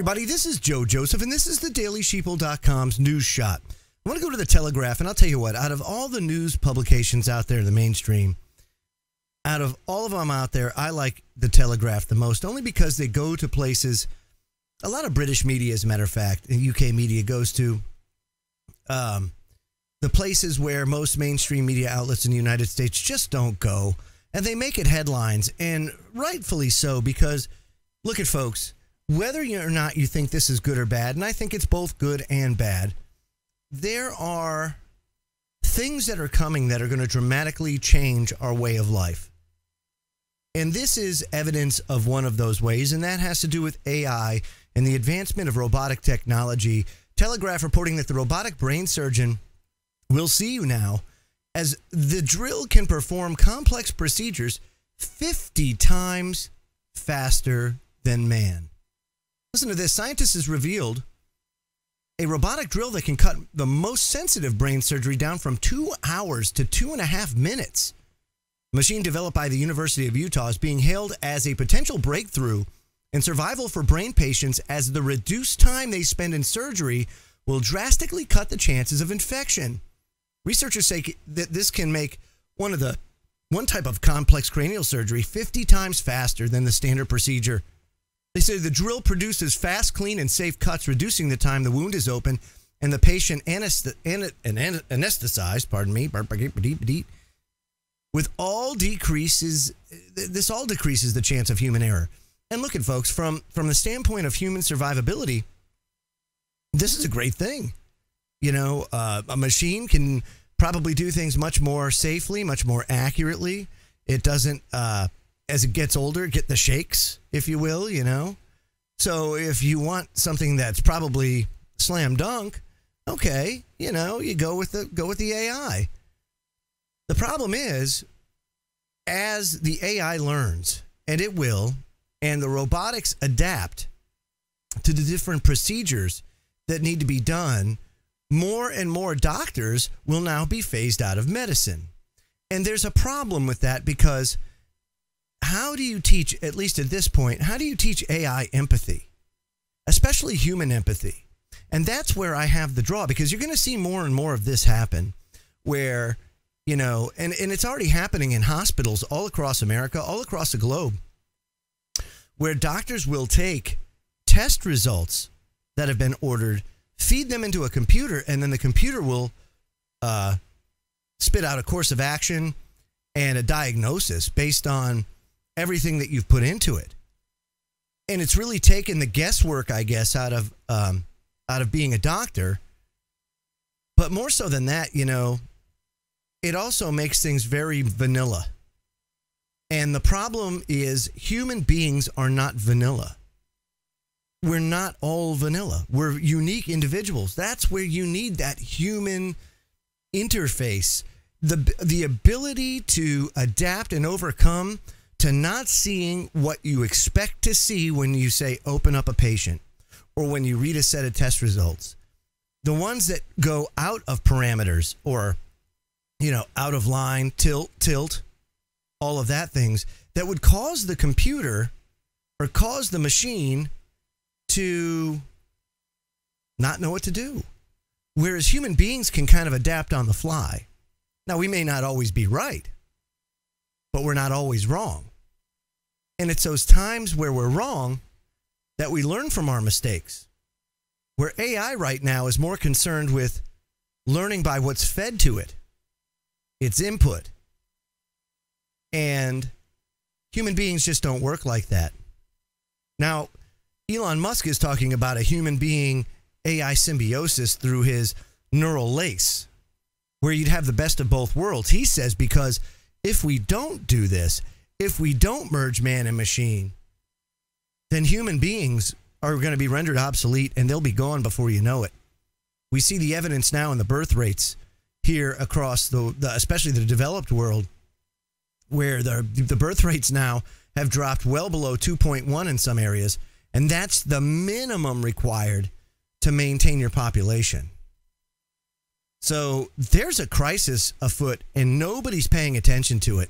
everybody. This is Joe Joseph, and this is the DailySheeple.com's news shot. I want to go to the Telegraph, and I'll tell you what, out of all the news publications out there in the mainstream, out of all of them out there, I like the Telegraph the most, only because they go to places a lot of British media, as a matter of fact, and UK media goes to um, the places where most mainstream media outlets in the United States just don't go. And they make it headlines, and rightfully so, because look at folks, whether or not you think this is good or bad, and I think it's both good and bad, there are things that are coming that are going to dramatically change our way of life. And this is evidence of one of those ways, and that has to do with AI and the advancement of robotic technology. Telegraph reporting that the robotic brain surgeon will see you now as the drill can perform complex procedures 50 times faster than man. Listen to this. Scientists has revealed a robotic drill that can cut the most sensitive brain surgery down from two hours to two and a half minutes. A machine developed by the University of Utah is being hailed as a potential breakthrough in survival for brain patients as the reduced time they spend in surgery will drastically cut the chances of infection. Researchers say that this can make one of the one type of complex cranial surgery 50 times faster than the standard procedure. They say the drill produces fast, clean, and safe cuts, reducing the time the wound is open and the patient anesthetized, pardon me, with all decreases, this all decreases the chance of human error. And look at folks, from, from the standpoint of human survivability, this is a great thing. You know, uh, a machine can probably do things much more safely, much more accurately. It doesn't, uh, as it gets older, get the shakes, if you will, you know? So if you want something that's probably slam dunk, okay, you know, you go with the go with the AI. The problem is as the AI learns, and it will, and the robotics adapt to the different procedures that need to be done, more and more doctors will now be phased out of medicine. And there's a problem with that because how do you teach, at least at this point, how do you teach AI empathy, especially human empathy? And that's where I have the draw because you're going to see more and more of this happen where, you know, and, and it's already happening in hospitals all across America, all across the globe, where doctors will take test results that have been ordered, feed them into a computer, and then the computer will uh, spit out a course of action and a diagnosis based on everything that you've put into it. And it's really taken the guesswork, I guess, out of um, out of being a doctor. But more so than that, you know, it also makes things very vanilla. And the problem is human beings are not vanilla. We're not all vanilla. We're unique individuals. That's where you need that human interface, the the ability to adapt and overcome to not seeing what you expect to see when you say open up a patient or when you read a set of test results. The ones that go out of parameters or, you know, out of line, tilt, tilt, all of that things that would cause the computer or cause the machine to not know what to do. Whereas human beings can kind of adapt on the fly. Now, we may not always be right, but we're not always wrong. And it's those times where we're wrong that we learn from our mistakes. Where AI right now is more concerned with learning by what's fed to it, its input. And human beings just don't work like that. Now, Elon Musk is talking about a human being AI symbiosis through his neural lace, where you'd have the best of both worlds. He says, because if we don't do this, if we don't merge man and machine, then human beings are going to be rendered obsolete and they'll be gone before you know it. We see the evidence now in the birth rates here across the, the especially the developed world, where the, the birth rates now have dropped well below 2.1 in some areas. And that's the minimum required to maintain your population. So there's a crisis afoot and nobody's paying attention to it.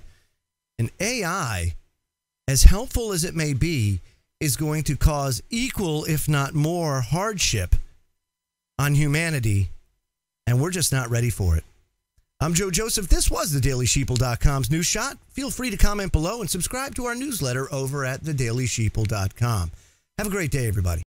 And AI, as helpful as it may be, is going to cause equal, if not more, hardship on humanity, and we're just not ready for it. I'm Joe Joseph. This was the thedailysheeple.com's news shot. Feel free to comment below and subscribe to our newsletter over at thedailysheeple.com. Have a great day, everybody.